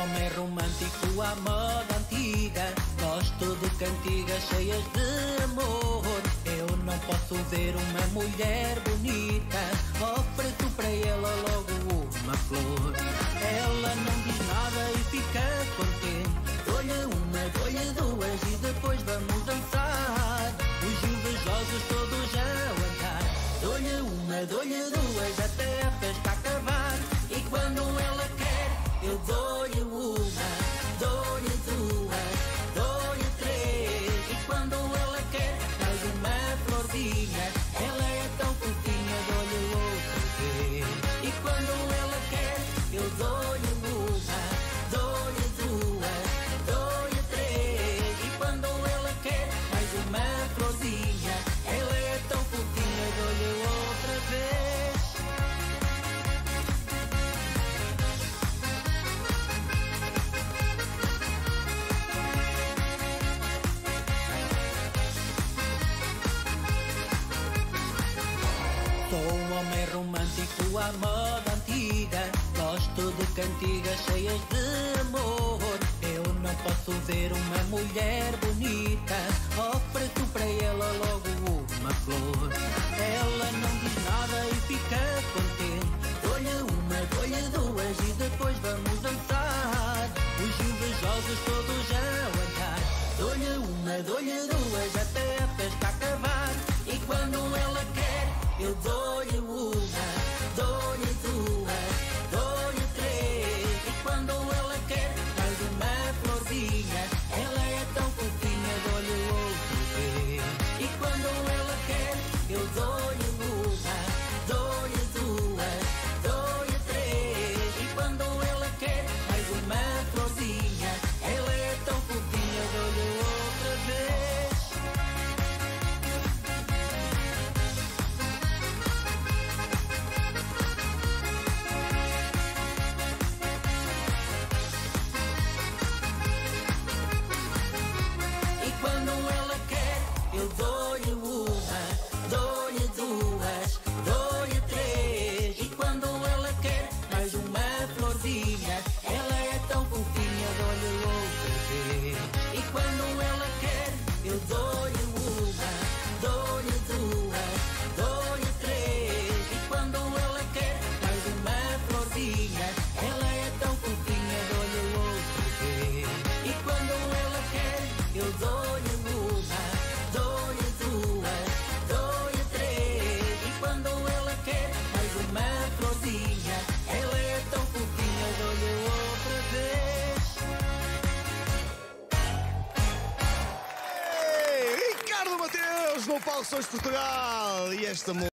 homem romântico à moda antiga. Gosto de cantigas cheias de amor. Eu não posso ver uma mulher bonita. Ofereço para ela logo uma flor. Ela não diz nada e fica contente. Dou-lhe uma, dou-lhe duas e depois vamos dançar. Os invejosos todos a olhar. Dou-lhe uma, dou-lhe duas até a festa Sou um homem romântico à moda antiga. Gosto de cantigas cheias de amor. Eu não posso ver uma mulher bonita. Ofereço para ela logo uma flor. Ela não diz nada e fica contente. Dou-lhe uma, dou-lhe duas e depois vamos dançar. Os invejosos todos a aguentar. Dou-lhe uma, dou-lhe duas quer, eu Mateus no Palco de Portugal. E esta